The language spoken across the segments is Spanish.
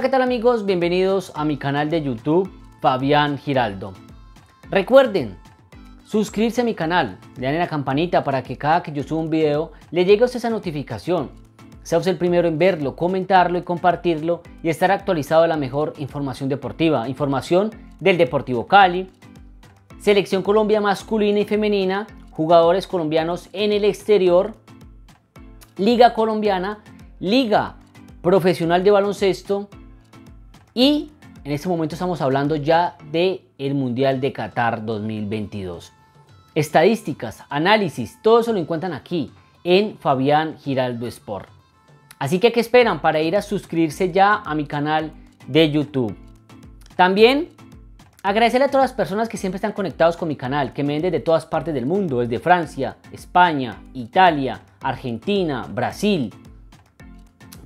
¿qué tal amigos? Bienvenidos a mi canal de YouTube, Fabián Giraldo. Recuerden suscribirse a mi canal, le dan la campanita para que cada que yo suba un video le llegue a usted esa notificación. Sea usted el primero en verlo, comentarlo y compartirlo y estar actualizado de la mejor información deportiva. Información del Deportivo Cali, Selección Colombia masculina y femenina, jugadores colombianos en el exterior, Liga Colombiana, Liga Profesional de Baloncesto y en este momento estamos hablando ya de Mundial de Qatar 2022. Estadísticas, análisis, todo eso lo encuentran aquí en Fabián Giraldo Sport. Así que, ¿qué esperan para ir a suscribirse ya a mi canal de YouTube? También agradecerle a todas las personas que siempre están conectados con mi canal, que me ven desde todas partes del mundo, desde Francia, España, Italia, Argentina, Brasil,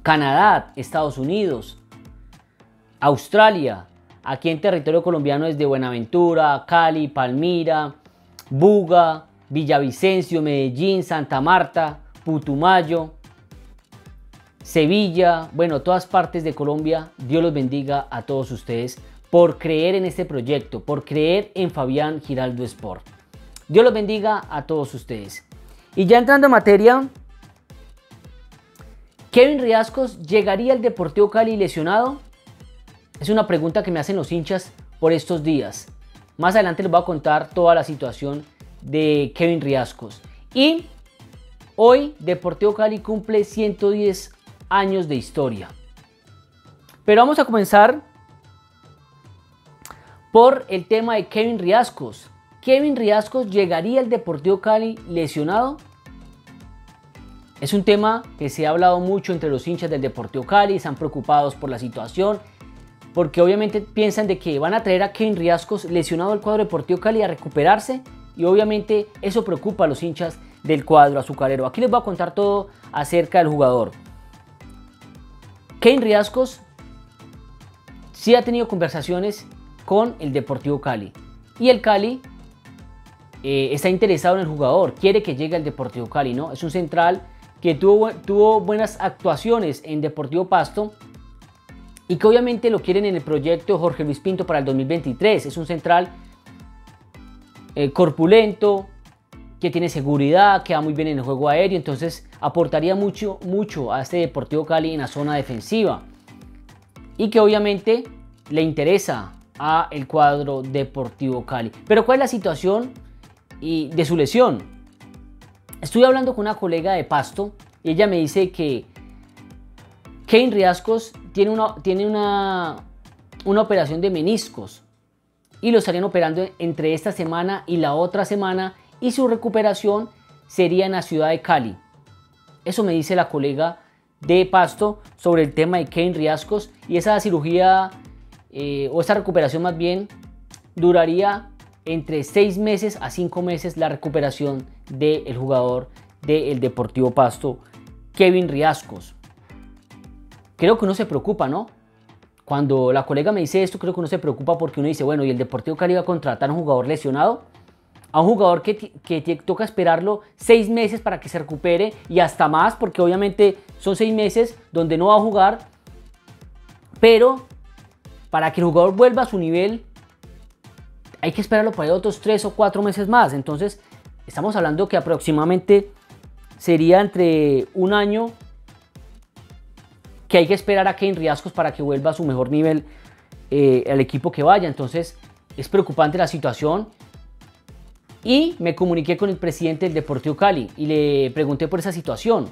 Canadá, Estados Unidos, Australia, aquí en territorio colombiano desde Buenaventura, Cali, Palmira, Buga, Villavicencio, Medellín, Santa Marta, Putumayo, Sevilla, bueno, todas partes de Colombia. Dios los bendiga a todos ustedes por creer en este proyecto, por creer en Fabián Giraldo Sport. Dios los bendiga a todos ustedes. Y ya entrando en materia, ¿Kevin Riascos llegaría al Deportivo Cali lesionado? Es una pregunta que me hacen los hinchas por estos días. Más adelante les voy a contar toda la situación de Kevin Riascos. Y hoy Deportivo Cali cumple 110 años de historia. Pero vamos a comenzar por el tema de Kevin Riascos. ¿Kevin Riascos llegaría al Deportivo Cali lesionado? Es un tema que se ha hablado mucho entre los hinchas del Deportivo Cali, están preocupados por la situación, porque obviamente piensan de que van a traer a Kevin Riascos lesionado al cuadro Deportivo Cali a recuperarse y obviamente eso preocupa a los hinchas del cuadro azucarero. Aquí les voy a contar todo acerca del jugador. Kevin Riascos sí ha tenido conversaciones con el Deportivo Cali y el Cali eh, está interesado en el jugador, quiere que llegue al Deportivo Cali, ¿no? Es un central que tuvo, tuvo buenas actuaciones en Deportivo Pasto y que obviamente lo quieren en el proyecto Jorge Luis Pinto para el 2023. Es un central eh, corpulento, que tiene seguridad, que va muy bien en el juego aéreo, entonces aportaría mucho, mucho a este Deportivo Cali en la zona defensiva y que obviamente le interesa a el cuadro Deportivo Cali. Pero ¿cuál es la situación y de su lesión? Estuve hablando con una colega de Pasto y ella me dice que Kane Riascos tiene una, tiene una, una operación de meniscos y lo estarían operando entre esta semana y la otra semana y su recuperación sería en la ciudad de Cali. Eso me dice la colega de Pasto sobre el tema de Kane Riascos y esa cirugía eh, o esa recuperación más bien duraría entre 6 meses a 5 meses la recuperación del jugador del Deportivo Pasto, Kevin Riascos creo que uno se preocupa, ¿no? Cuando la colega me dice esto, creo que uno se preocupa porque uno dice, bueno, ¿y el Deportivo Cali va a contratar a un jugador lesionado? A un jugador que, que toca esperarlo seis meses para que se recupere y hasta más, porque obviamente son seis meses donde no va a jugar. Pero para que el jugador vuelva a su nivel, hay que esperarlo por ahí otros tres o cuatro meses más. Entonces, estamos hablando que aproximadamente sería entre un año que hay que esperar a Kane Riascos para que vuelva a su mejor nivel eh, al equipo que vaya. Entonces es preocupante la situación. Y me comuniqué con el presidente del Deportivo Cali y le pregunté por esa situación.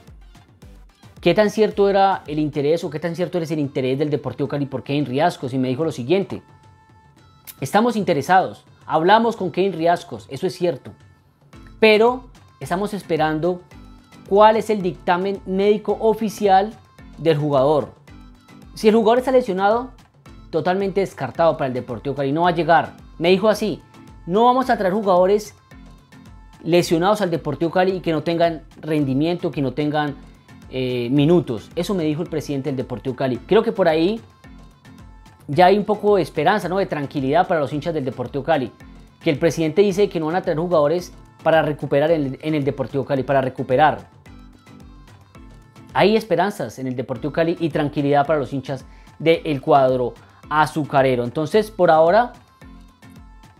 ¿Qué tan cierto era el interés o qué tan cierto es el interés del Deportivo Cali por Kane Riascos? Y me dijo lo siguiente. Estamos interesados. Hablamos con Kane Riascos, eso es cierto. Pero estamos esperando cuál es el dictamen médico oficial del jugador. Si el jugador está lesionado, totalmente descartado para el Deportivo Cali, no va a llegar. Me dijo así, no vamos a traer jugadores lesionados al Deportivo Cali y que no tengan rendimiento, que no tengan eh, minutos. Eso me dijo el presidente del Deportivo Cali. Creo que por ahí ya hay un poco de esperanza, ¿no? de tranquilidad para los hinchas del Deportivo Cali. Que el presidente dice que no van a traer jugadores para recuperar en el Deportivo Cali, para recuperar. Hay esperanzas en el Deportivo Cali y tranquilidad para los hinchas del cuadro azucarero. Entonces, por ahora,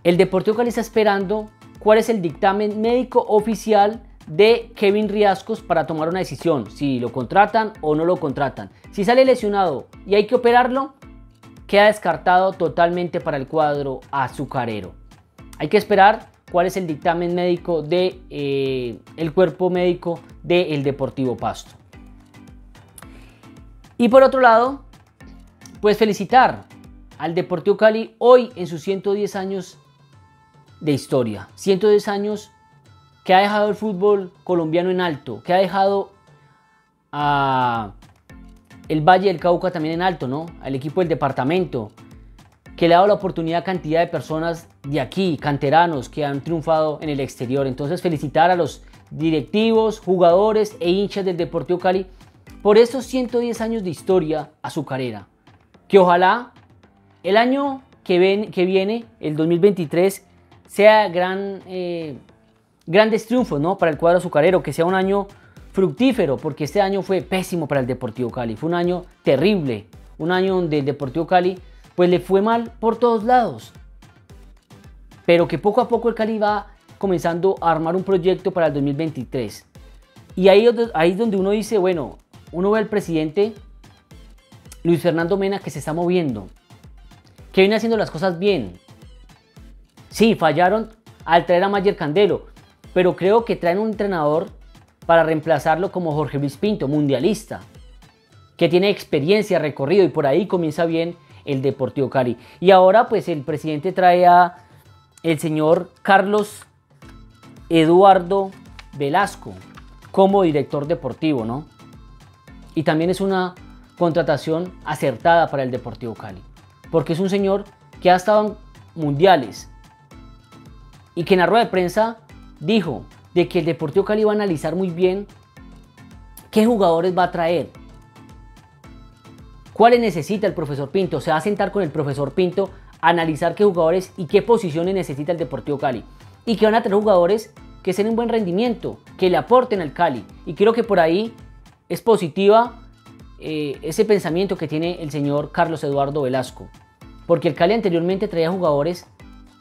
el Deportivo Cali está esperando cuál es el dictamen médico oficial de Kevin Riascos para tomar una decisión, si lo contratan o no lo contratan. Si sale lesionado y hay que operarlo, queda descartado totalmente para el cuadro azucarero. Hay que esperar cuál es el dictamen médico del de, eh, cuerpo médico del Deportivo Pasto. Y por otro lado, pues felicitar al Deportivo Cali hoy en sus 110 años de historia. 110 años que ha dejado el fútbol colombiano en alto, que ha dejado a el Valle del Cauca también en alto, ¿no? Al equipo del departamento, que le ha dado la oportunidad a cantidad de personas de aquí, canteranos, que han triunfado en el exterior. Entonces felicitar a los directivos, jugadores e hinchas del Deportivo Cali por esos 110 años de historia azucarera. Que ojalá el año que, ven, que viene, el 2023, sea gran, eh, grandes triunfos ¿no? para el cuadro azucarero, que sea un año fructífero, porque este año fue pésimo para el Deportivo Cali, fue un año terrible, un año donde el Deportivo Cali pues le fue mal por todos lados, pero que poco a poco el Cali va comenzando a armar un proyecto para el 2023. Y ahí, ahí es donde uno dice, bueno, uno ve al presidente Luis Fernando Mena que se está moviendo, que viene haciendo las cosas bien. Sí, fallaron al traer a Mayer Candelo, pero creo que traen un entrenador para reemplazarlo como Jorge Luis Pinto, mundialista, que tiene experiencia, recorrido y por ahí comienza bien el Deportivo Cali. Y ahora pues el presidente trae a el señor Carlos Eduardo Velasco como director deportivo, ¿no? Y también es una contratación acertada para el Deportivo Cali, porque es un señor que ha estado en mundiales y que en la rueda de prensa dijo de que el Deportivo Cali va a analizar muy bien qué jugadores va a traer, cuáles necesita el profesor Pinto. Se va a sentar con el profesor Pinto a analizar qué jugadores y qué posiciones necesita el Deportivo Cali. Y que van a traer jugadores que sean un buen rendimiento, que le aporten al Cali. Y creo que por ahí es positiva eh, ese pensamiento que tiene el señor Carlos Eduardo Velasco. Porque el Cali anteriormente traía jugadores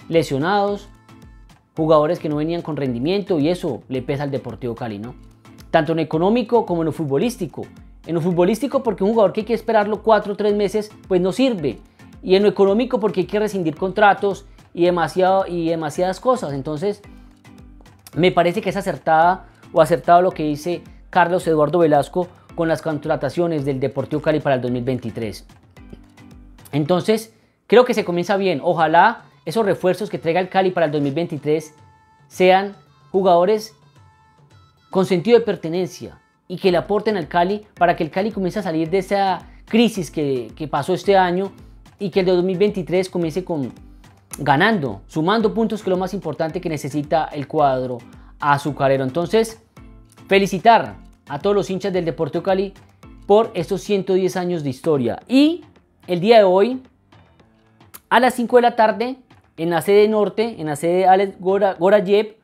lesionados, jugadores que no venían con rendimiento y eso le pesa al Deportivo Cali, ¿no? Tanto en económico como en lo futbolístico. En lo futbolístico porque un jugador que hay que esperarlo cuatro o tres meses pues no sirve. Y en lo económico porque hay que rescindir contratos y, demasiadas cosas. Entonces me parece que es acertada o acertado lo que dice Carlos Eduardo Velasco con las contrataciones del Deportivo Cali para el 2023. Entonces creo que se comienza bien. Ojalá esos refuerzos que traiga el Cali para el 2023 sean jugadores con sentido de pertenencia y que le aporten al Cali para que el Cali comience a salir de esa crisis que, pasó este año y que el de 2023 comience con ganando, sumando puntos que es lo más importante que necesita el cuadro azucarero. Entonces, felicitar a todos los hinchas del Deportivo Cali por estos 110 años de historia. Y el día de hoy, a las 5 de la tarde, en la sede norte, en la sede Alex Gorayev,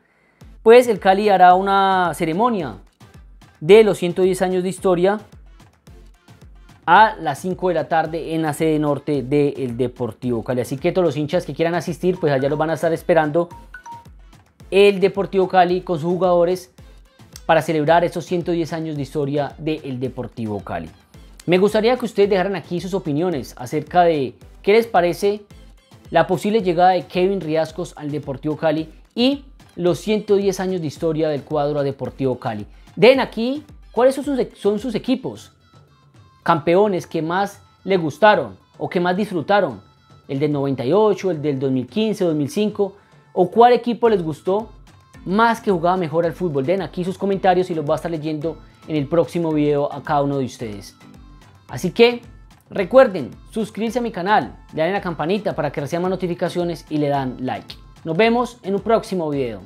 pues el Cali hará una ceremonia de los 110 años de historia a las 5 de la tarde en la sede norte del Deportivo Cali. Así que todos los hinchas que quieran asistir, pues allá los van a estar esperando el Deportivo Cali con sus jugadores para celebrar esos 110 años de historia del Deportivo Cali. Me gustaría que ustedes dejaran aquí sus opiniones acerca de qué les parece la posible llegada de Kevin Riascos al Deportivo Cali y los 110 años de historia del cuadro Deportivo Cali. Den aquí cuáles son sus, equipos, campeones que más les gustaron o que más disfrutaron, el del 98, el del 2015, 2005, o cuál equipo les gustó más que jugaba mejor al fútbol. Den aquí sus comentarios y los voy a estar leyendo en el próximo video a cada uno de ustedes. Así que Recuerden suscribirse a mi canal, le dan la campanita para que reciban más notificaciones y le dan like. Nos vemos en un próximo video.